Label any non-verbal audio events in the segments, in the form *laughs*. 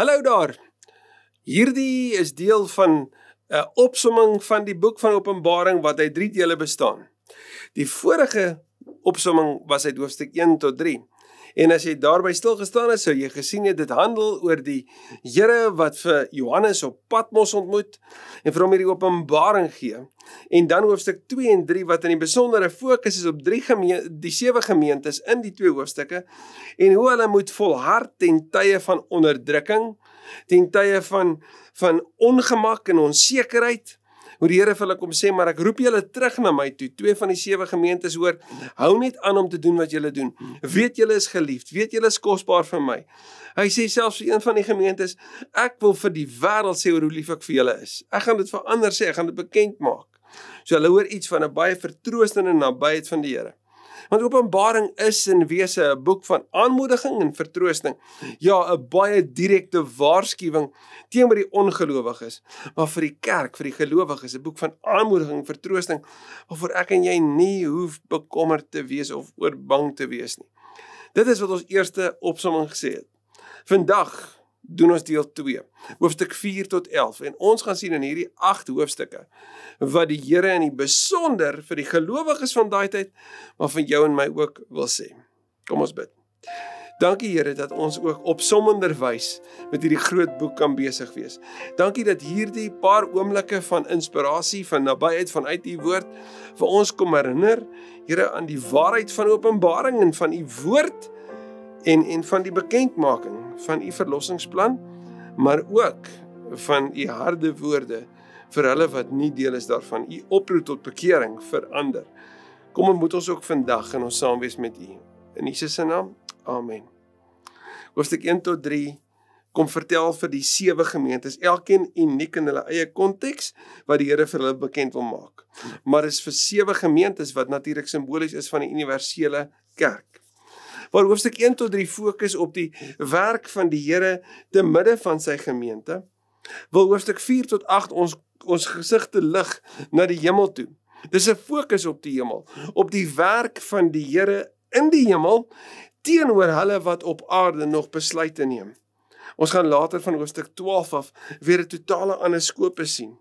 Hallo daar. Hierdie is deel van 'n opsomming van die boek van Openbaring wat uit 3 dele bestaan. Die vorige opsomming was uit hoofstuk 1 tot 3. En as jy daarby stil gestaan het, sou jy gesien het dit handel oor die Here wat vir Johannes op Patmos ontmoet en vir hom hierdie openbaring gee. En dan hoofstuk 2 en 3 wat in die besondere fokus is op drie die sewe gemeentes in die twee hoofstukke en hoe hulle moet volhard ten tye van onderdrukking, ten tye van van ongemak en onsekerheid hoe die Here vir hulle kom sê maar ek roep julle terug na my toe. Twee van die sewe gemeentes hoor, hou net aan om te doen wat julle doen. Weet julle is geliefd, weet julle is kosbaar vir my. Hy sê selfs vir een van die gemeentes, ek wil vir die wêreld sê hoe lief ek vir julle is. Ek gaan dit vir ander sê, ek gaan dit bekend maak. So hulle hoor iets van 'n baie vertroostende nabyheid van die Here. Want Openbaring is in wese 'n boek van aanmoediging en vertroosting. Ja, 'n baie direkte waarskuwing teenoor die ongelowiges, maar vir die kerk, vir die gelowiges, 'n boek van aanmoediging en vertroosting waarvoor ek en jy nie hoef bekommerd te wees of oor bang te wees nie. Dit is wat ons eerste opsomming gesê het. Vandag doen ons deel 2, hoofstuk 4 tot 11 en ons gaan sien in hierdie 8 hoofstukke wat die Here in die besonder vir die gelowiges van daai tyd maar van jou en my ook wil sê. Kom ons bid. Dankie Here dat ons ook opsommenderwys met hierdie groot boek kan besig wees. Dankie dat hierdie paar oomblikke van inspirasie van nabyheid vanuit u woord vir ons kom herinner, Here aan die waarheid van Openbaring en van u woord en en van die bekendmaking van u verlossingsplan, maar ook van u harde woorde vir hulle wat nie deel is daarvan. U oproep tot bekering vir ander. Kom ontmoet ons ook vandag in ons saam wees met u. In Jesus se naam. Amen. Hoofstuk 1 tot 3 kom vertel vir die sewe gemeentes, elkeen uniek in hulle eie konteks wat die Here vir hulle bekend wil maak. Maar is vir sewe gemeentes wat natuurlik simbolies is van die universele kerk waar hoofstuk 1 tot 3 fokus op die werk van die Here te midde van sy gemeente, wil hoofstuk 4 tot 8 ons ons gesigte lig na die hemel toe. Dis 'n fokus op die hemel, op die werk van die Here in die hemel teenoor hulle wat op aarde nog besluite neem. Ons gaan later van hoofstuk 12 af weer 'n totale ander skope sien.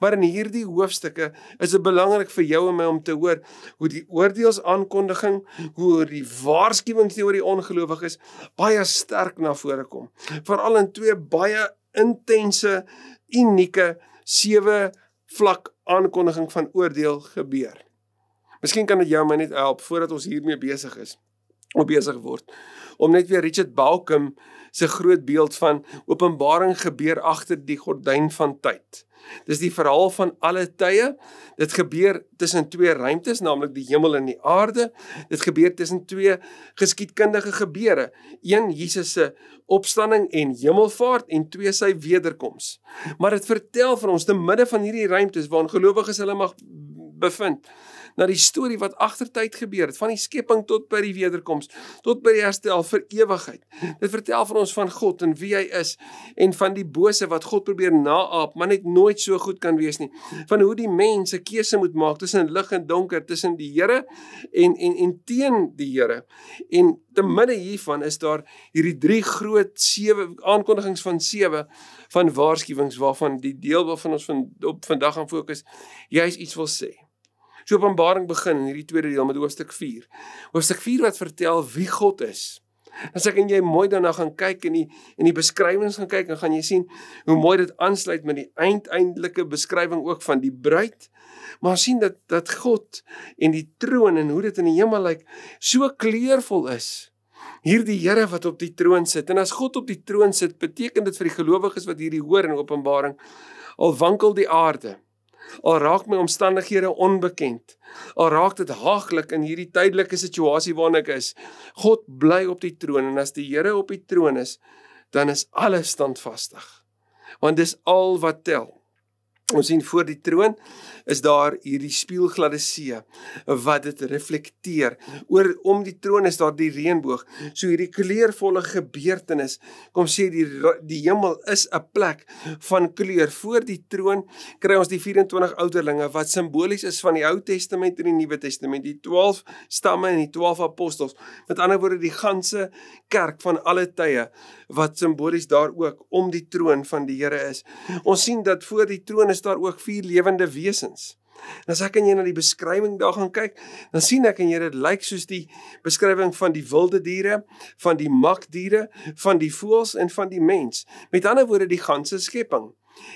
Maar in hierdie hoofstukke is dit belangrik vir jou en my om te hoor hoe die oordeelsaankondiging, hoe die waarskuwings teenoor die ongelowiges baie sterk na vore kom. Veral in twee baie intense, unieke sewe vlak aankondiging van oordeel gebeur. Miskien kan dit jou my net help voordat ons hiermee besig is besig word om net weer Richard Bauckham se groot beeld van openbaring gebeur agter die gordyn van tyd. Dis die verhaal van alle tye. Dit gebeur tussen twee ruimtes, naamlik die hemel en die aarde. Dit gebeur tussen twee geskiedkundige gebeure. Een Jesus se opstanding en hemelvaart en twee sy wederkoms. Maar dit vertel vir ons te midde van hierdie ruimtes waar gelowiges hulle mag bevind na die storie wat agtertyd gebeur het van die skepping tot by die wederkoms tot by die herstel vir ewigheid. Dit vertel vir ons van God en wie hy is en van die bose wat God probeer naaap maar net nooit so goed kan wees nie. Van hoe die mens 'n keuse moet maak tussen lig en donker, tussen die Here en en en teen die Here. En te midde hiervan is daar hierdie drie groot sewe aankondigings van sewe van waarskuwings waarvan die deel waarvan ons van op vandag gaan fokus juis iets wil sê. So Openbaring begin in hierdie tweede deel met hoofstuk 4. Hoofstuk 4 wat vertel wie God is. As ek en jy mooi daarna gaan kyk en die en die beskrywings gaan kyk, dan gaan jy sien hoe mooi dit aansluit met die uiteindelike beskrywing ook van die bruid. Maar sien dat dat God en die troon en hoe dit in die hemel lyk so kleurvol is. Hierdie Here wat op die troon sit en as God op die troon sit, beteken dit vir die gelowiges wat hierdie hoor in Openbaring al wankel die aarde Al raak my omstandighede onbekend. Al raak dit haaglik in hierdie tydelike situasie waarin ek is. God bly op die troon en as die Here op die troon is, dan is alles standvastig. Want dis al wat tel. Ons sien voor die troon is daar hierdie spieelgladde see wat dit reflekteer. Oor om die troon is daar die reënboog. So hierdie kleurvolle gebeurtenis kom sê die die hemel is 'n plek van kleur. Voor die troon kry ons die 24 ouderlinge wat simbolies is van die Ou Testament en die Nuwe Testament, die 12 stamme en die 12 apostels. Met ander woorde die ganse kerk van alle tye wat simbolies daar ook om die troon van die Here is. Ons sien dat voor die troon is daar ook vier lewende wesens. En as ek en jy na die beskrywing daar gaan kyk, dan sien ek en jy dit lyk soos die beskrywing van die wilde diere, van die makdiere, van die voëls en van die mens. Met ander woorde die ganse skepping.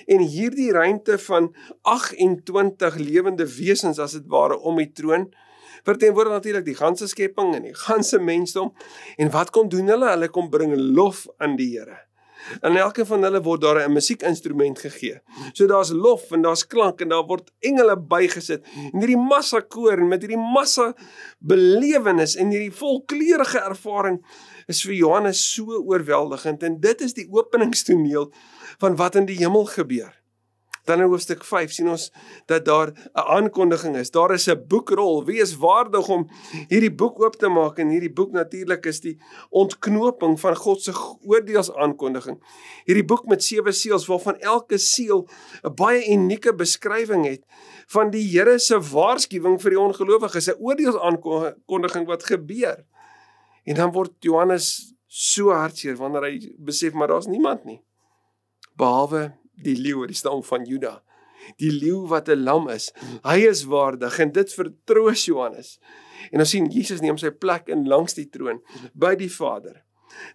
En hierdie ruimte van 28 lewende wesens as dit ware om die troon verteenwoordig natuurlik die ganse skepping en die ganse mensdom. En wat kom doen hulle? Hulle kom bring lof aan die Here. En elkeen van hulle word daar 'n musiekinstrument gegee. So daar's lof en daar's klank en daar word engele bygesit. En hierdie massa koor en met hierdie massa belewenis en hierdie volkleurige ervaring is vir Johannes so oorweldigend en dit is die openingstoneel van wat in die hemel gebeur. Dan in hoofstuk 5 sien ons dat daar 'n aankondiging is. Daar is 'n boekrol. Wie is waardig om hierdie boek oop te maak? En hierdie boek natuurlik is die ontknoping van God se oordeelsaankondiging. Hierdie boek met sewe seels waarvan elke seël 'n baie unieke beskrywing het van die Here se waarskuwing vir die ongelowiges, 'n oordeelsaankondiging wat gebeur. En dan word Johannes so hartseer wanneer hy besef maar daar's niemand nie behalwe die leeu die stam van Juda. Die leeu wat 'n lam is. Hy is waardig en dit vertroos Johannes. En ons sien Jesus neem sy plek in langs die troon by die Vader.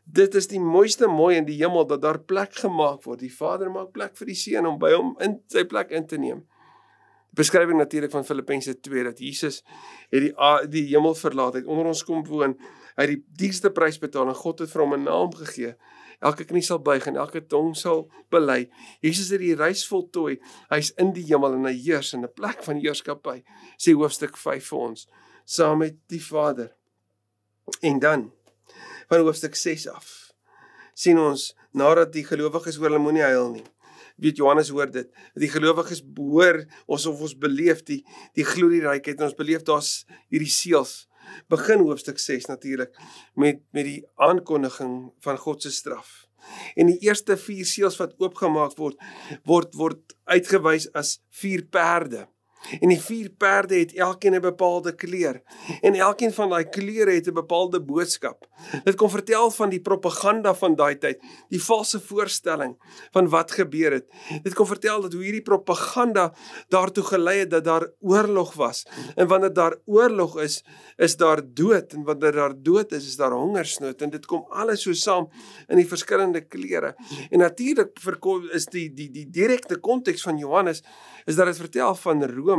Dit is die mooiste mooi in die hemel dat daar plek gemaak word. Die Vader maak plek vir die Seun om by hom in sy plek in te neem. Beskrywing natuurlik van Filippense 2 dat Jesus het die die hemel verlaat, het onder ons kom woon, hy het die duurste prys betaal en God het vir hom 'n naam gegee elke knie sal buig en elke tong sal bely. Jesus het die reis voltooi. Hy's in die hemel en hy heers in 'n plek van heerskappy. Sê hoofstuk 5 vir ons saam met die Vader. En dan van hoofstuk 6 af sien ons nadat die gelowiges hoor hulle moenie huil nie. Weet Johannes hoor dit. Die gelowiges behoor ons of ons beleef die die glorierykheid en ons beleef daar's hierdie seels begin hoofstuk 6 natuurlik met met die aankondiging van God se straf. En die eerste 4 seels wat oopgemaak word word word uitgewys as vier perde. En die vier perde het elkeen 'n bepaalde kleur en elkeen van daai kleure het 'n bepaalde boodskap. Dit kom vertel van die propaganda van daai tyd, die valse voorstelling van wat gebeur het. Dit kom vertel dat hoe hierdie propaganda daartoe gelei het dat daar oorlog was. En wanneer daar oorlog is, is daar dood en wanneer daar dood is, is daar hongersnood en dit kom alles so saam in die verskillende kleure. En natuurlik is die die die direkte konteks van Johannes is dat dit vertel van Rome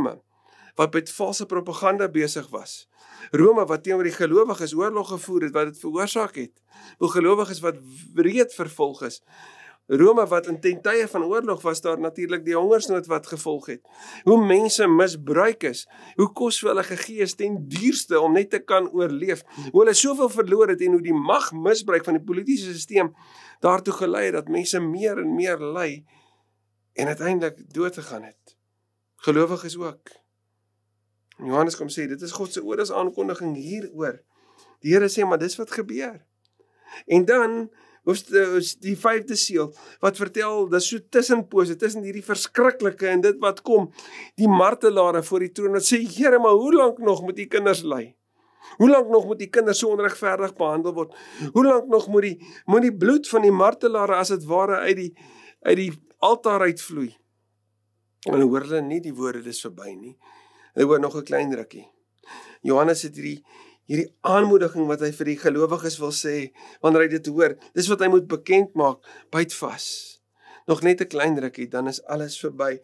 wat met valse propaganda besig was. Rome wat teenoor die gelowiges oorlog gevoer het wat dit veroorsaak het. Hoe gelowiges wat wreed vervolg is. Rome wat in ten tye van oorlog was daar natuurlik die hongersnood wat gevolg het. Hoe mense misbruik is. Hoe kos vir hulle gegee is ten duurste om net te kan oorleef. Hoe hulle soveel verloor het en hoe die mag misbruik van die politieke stelsel daartoe gelei het dat mense meer en meer ly en uiteindelik dood gegaan het gelowiges ook. Johannes kom sê dit is God se oordes aankondiging hieroor. Die Here sê maar dis wat gebeur. En dan hoef die vyfde seël wat vertel dat so tussenpose tussen hierdie verskriklike en dit wat kom die martelare voor die troon wat sê Here maar hoe lank nog moet u kinders ly? Hoe lank nog moet die kinders so onregverdig behandel word? Hoe lank nog moet die moet die bloed van die martelare as dit ware uit die uit die altaar uitvloei? En hoor hulle nie die woorde dis verby nie. Hulle hoor nog 'n klein rukkie. Johannes het hierdie hierdie aanmoediging wat hy vir die gelowiges wil sê wanneer hy dit hoor. Dis wat hy moet bekend maak, byt vas. Nog net 'n klein rukkie dan is alles verby.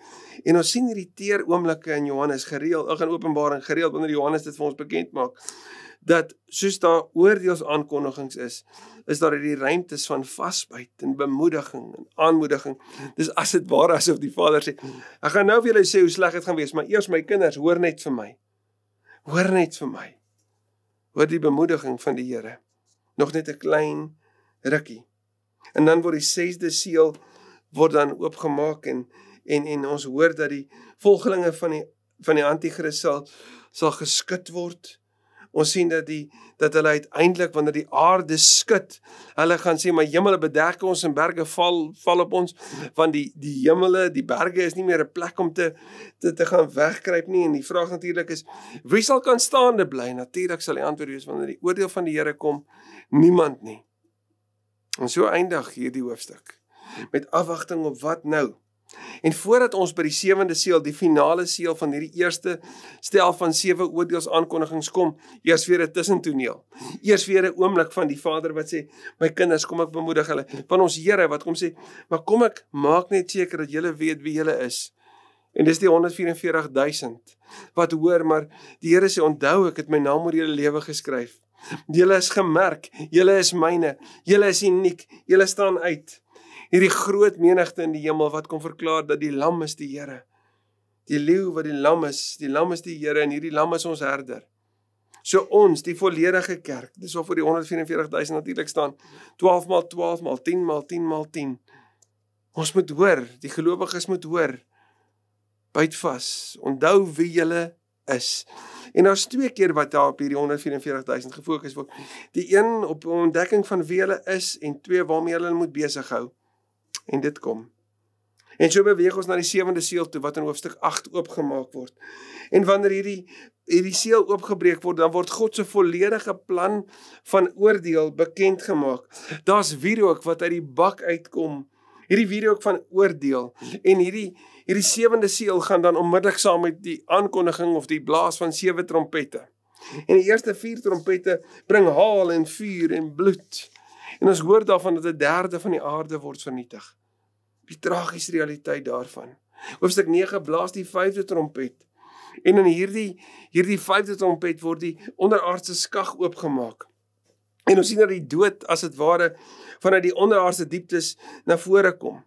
En ons sien hierdie teer oomblikke in Johannes gereeld, in Openbaring gereeld wanneer Johannes dit vir ons bekend maak dat soos daar oordeels aankondigings is, is daar hierdie ruimtes van vasbyt en bemoediging en aanmoediging. Dis as dit ware asof die Vader sê, ek gaan nou vir julle sê hoe sleg dit gaan wees, maar eers my kinders, hoor net vir my. Hoor net vir my. Hoor die bemoediging van die Here. Nog net 'n klein rukkie. En dan word die 6de seël word dan oopgemaak en en en ons hoor dat die volgelinge van die van die anti-kris sal sal geskit word. Ons sien dat die dat hulle uiteindelik wanneer die aarde skud, hulle gaan sê maar hemele bedek ons en berge val val op ons want die die hemele, die berge is nie meer 'n plek om te te te gaan wegkruip nie en die vraag natuurlik is wie sal kan staande bly? Natuurlik sal die antwoord wees wanneer die oordeel van die Here kom, niemand nie. En so eindig hierdie hoofstuk met afwagting op wat nou? En voordat ons by die sewende seël, die finale seël van hierdie eerste stel van sewe oordeels aankondigings kom, eers weer 'n tussentoneel. Eers weer 'n oomblik van die Vader wat sê, "My kinders, kom ek bemoedig hulle." Van ons Here wat kom sê, "Maar kom ek maak net seker dat julle weet wie julle is." En dis die 144.000 wat hoor, maar die Here sê, "Onthou, ek het my naam oor julle lewe geskryf." Julle is gemerk, julle is myne, julle is uniek, julle staan uit hierdie groot menigte in die hemel wat kom verklaar dat die lam is die Here. Die leeu wat die lam is, die lam is die Here en hierdie lam is ons herder. So ons, die volledige kerk, dis waarvoor die 144000 natuurlik staan. 12 maal 12 maal 10 maal 10 maal 10. Ons moet hoor, die gelowiges moet hoor. Byt vas. Onthou wie jy is. En daar's twee keer wat daar op hierdie 144000 gefokus word. Die een op ontdekking van wie hulle is en twee waarmee hulle moet besig hou en dit kom. En so beweeg ons na die sewende seël toe wat in hoofstuk 8 oopgemaak word. En wanneer hierdie hierdie seël oopgebreek word, dan word God se volledige plan van oordeel bekend gemaak. Daar's wierook wat uit die bak uitkom. Hierdie wierook van oordeel en hierdie hierdie sewende seël gaan dan onmiddellik saam met die aankondiging of die blaas van sewe trompette. En die eerste vier trompette bring haal en vuur en bloed. En ons hoor daarvan dat 'n derde van die aarde word vernietig. Die tragiese realiteit daarvan. Hoofstuk 9 blaas die vyfde trompet. En in hierdie hierdie vyfde trompet word die onderaardse skag oopgemaak. En ons sien dat die dood as dit ware vanuit die onderaardse dieptes na vore kom.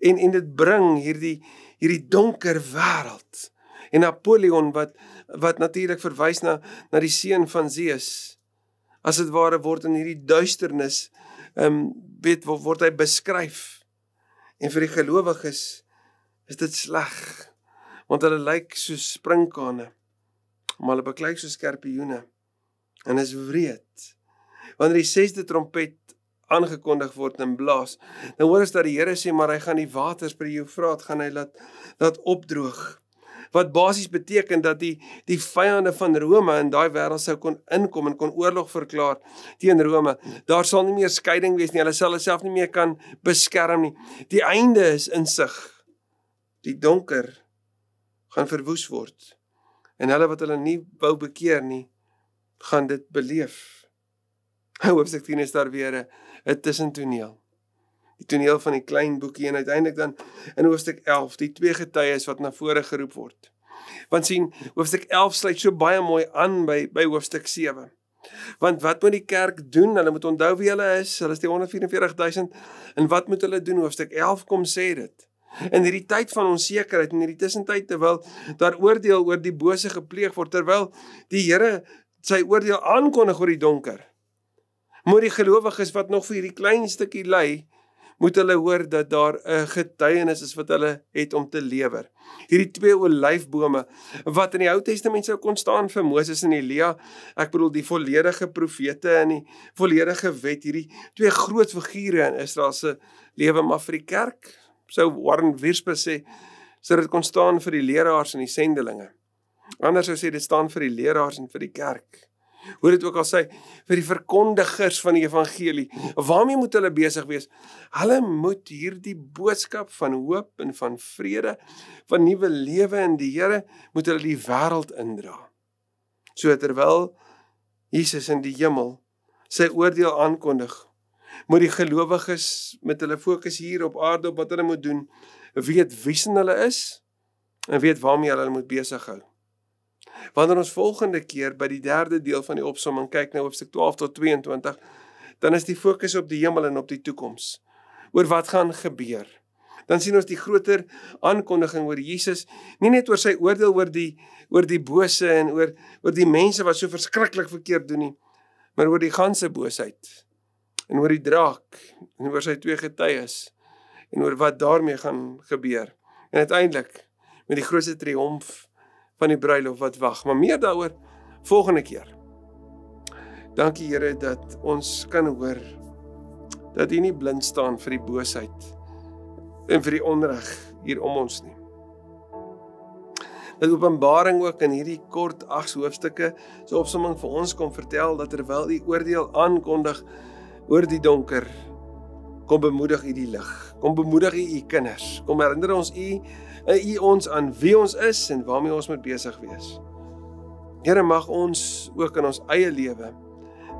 En en dit bring hierdie hierdie donker wêreld. En Napoleon wat wat natuurlik verwys na na die seun van Zeus as dit ware word in hierdie duisternis ehm um, weet word hy beskryf. En vir die gelowiges is dit sleg want hulle lyk soos sprinkane maar hulle beklei so skerpioene en is wreed. Wanneer die 6de trompet aangekondig word en blaas, dan hoor ons dat die Here sê maar hy gaan die waters by die Eufraat gaan hy laat laat opdroog wat basies beteken dat die die vyande van Rome in daai wêreld sou kon inkom en kon oorlog verklaar teen Rome. Daar sal nie meer skeiding wees nie. Hulle sal hulle self nie meer kan beskerm nie. Die einde is insig. Die donker gaan verwoes word. En hulle wat hulle nie wou bekeer nie, gaan dit beleef. *laughs* Sê dit is daar weer 'n tussentoneel die toneel van die klein boekie en uiteindelik dan in hoofstuk 11 die twee getuies wat na vore geroep word. Want sien, hoofstuk 11 sluit so baie mooi aan by by hoofstuk 7. Want wat moet die kerk doen? Hulle moet onthou wie hulle is. Hulle is die 144000 en wat moet hulle doen? Hoofstuk 11 kom sê dit. In hierdie tyd van onsekerheid en hierdie tussentyd terwyl daar oordeel oor die bose gepleeg word terwyl die Here sy oordeel aankondig oor die donker. Moet die gelowiges wat nog vir hierdie klein stukkie ly, moet hulle hoor dat daar 'n getuienis is wat hulle het om te lewer. Hierdie twee olyfbome wat in die Ou Testament sou kon staan vir Moses en Elia, ek bedoel die volledige profete en die volledige wet, hierdie twee groot figure in Israel se lewe maar vir die kerk sou Warren Wiersbe sê sou dit kon staan vir die leraars en die sendelinge. Anders sou sê dit staan vir die leraars en vir die kerk. Hoe dit ook al sê vir die verkondigers van die evangelie, waarmee moet hulle besig wees? Hulle moet hierdie boodskap van hoop en van vrede, van nuwe lewe in die Here, moet hulle die wêreld indra. So terwyl Jesus in die hemel sy oordeel aankondig, moet die gelowiges met hulle fokus hier op aarde op wat hulle moet doen, weet wie hulle is en weet waarmee hulle moet besig hou. Wanneer ons volgende keer by die derde deel van die opsomming kyk na hoofstuk 12 tot 22, dan is die fokus op die hemel en op die toekoms. Oor wat gaan gebeur? Dan sien ons die groter aankondiging oor Jesus, nie net oor sy oordeel oor die oor die bose en oor oor die mense wat so verskriklik verkeerd doen nie, maar oor die ganse boosheid en oor die draak en oor sy twee getuies en oor wat daarmee gaan gebeur. En uiteindelik met die grootste triomf van die bruilof wat wag. Maar meer daaroor volgende keer. Dankie Here dat ons kan hoor dat U nie blind staan vir die boosheid en vir die onreg hier om ons nie. Dat Openbaring ook in hierdie kort 8 hoofstukke so opsomming vir ons kom vertel dat terwyl U oordeel aankondig oor die donker, kom bemoedig U die lig. Kom bemoedig U U kinders. Kom herinner ons U en U ons aan wie ons is en waarmee ons moet besig wees. Here mag ons ook in ons eie lewe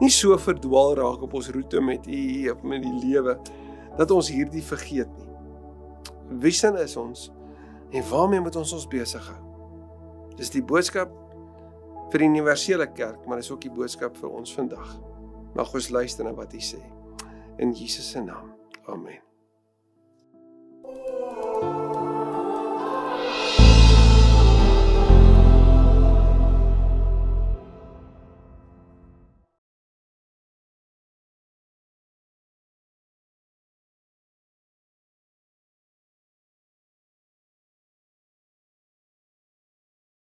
nie so verdwaal raak op ons roete met U of met die lewe dat ons hierdie vergeet nie. Wie sin is ons en waarmee moet ons ons besig hou? Dis die boodskap vir die universele kerk, maar dis ook die boodskap vir ons vandag. Mag ons luister na wat U sê. In Jesus se naam. Amen.